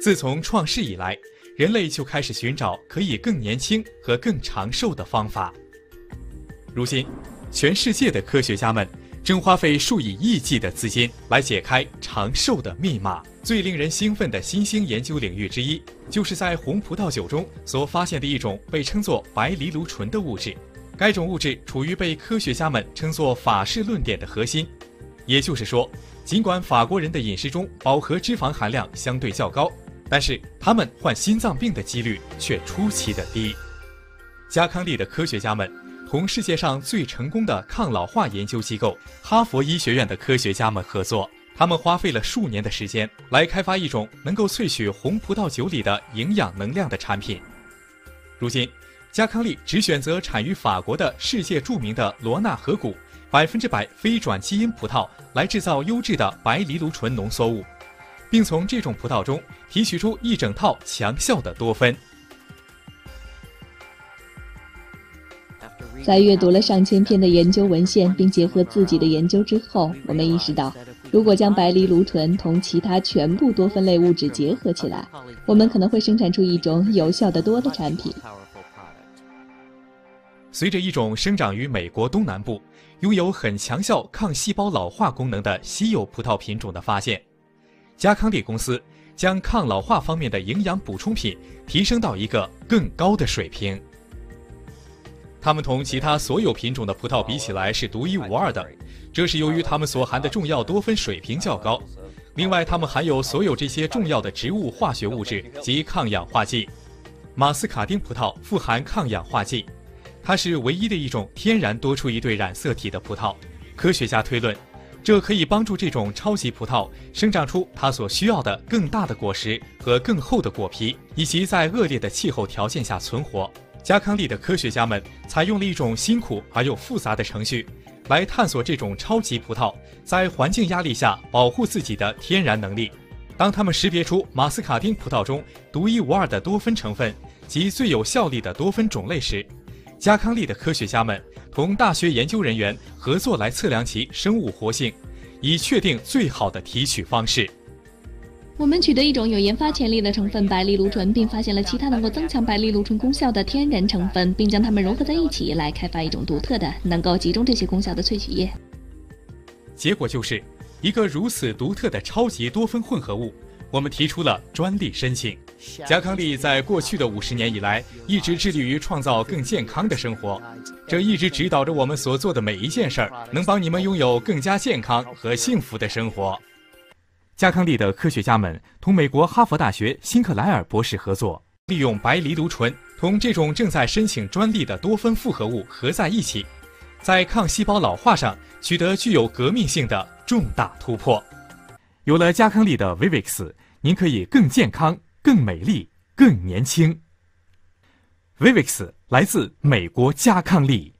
自从创世以来，人类就开始寻找可以更年轻和更长寿的方法。如今，全世界的科学家们正花费数以亿计的资金来解开长寿的密码。最令人兴奋的新兴研究领域之一，就是在红葡萄酒中所发现的一种被称作白藜芦醇的物质。该种物质处于被科学家们称作法式论点的核心。也就是说，尽管法国人的饮食中饱和脂肪含量相对较高，但是他们患心脏病的几率却出奇的低。加康利的科学家们同世界上最成功的抗老化研究机构哈佛医学院的科学家们合作。他们花费了数年的时间来开发一种能够萃取红葡萄酒里的营养能量的产品。如今，加康利只选择产于法国的世界著名的罗纳河谷百分之百非转基因葡萄来制造优质的白藜芦醇浓缩物，并从这种葡萄中提取出一整套强效的多酚。在阅读了上千篇的研究文献，并结合自己的研究之后，我们意识到。如果将白藜芦醇同其他全部多酚类物质结合起来，我们可能会生产出一种有效的多的产品。随着一种生长于美国东南部、拥有很强效抗细胞老化功能的稀有葡萄品种的发现，加康利公司将抗老化方面的营养补充品提升到一个更高的水平。它们同其他所有品种的葡萄比起来是独一无二的。这是由于它们所含的重要多酚水平较高，另外它们含有所有这些重要的植物化学物质及抗氧化剂。马斯卡丁葡萄富含抗氧化剂，它是唯一的一种天然多出一对染色体的葡萄。科学家推论，这可以帮助这种超级葡萄生长出它所需要的更大的果实和更厚的果皮，以及在恶劣的气候条件下存活。加康利的科学家们采用了一种辛苦而又复杂的程序。来探索这种超级葡萄在环境压力下保护自己的天然能力。当他们识别出马斯卡丁葡萄中独一无二的多酚成分及最有效力的多酚种类时，加康利的科学家们同大学研究人员合作来测量其生物活性，以确定最好的提取方式。我们取得一种有研发潜力的成分白藜芦醇，并发现了其他能够增强白藜芦醇功效的天然成分，并将它们融合在一起，来开发一种独特的能够集中这些功效的萃取液。结果就是一个如此独特的超级多酚混合物。我们提出了专利申请。加康利在过去的五十年以来，一直致力于创造更健康的生活，这一直指导着我们所做的每一件事儿，能帮你们拥有更加健康和幸福的生活。加康利的科学家们同美国哈佛大学辛克莱尔博士合作，利用白藜芦醇同这种正在申请专利的多酚复合物合在一起，在抗细胞老化上取得具有革命性的重大突破。有了加康利的 Vivix，您可以更健康、更美丽、更年轻。Vivix 来自美国加康利。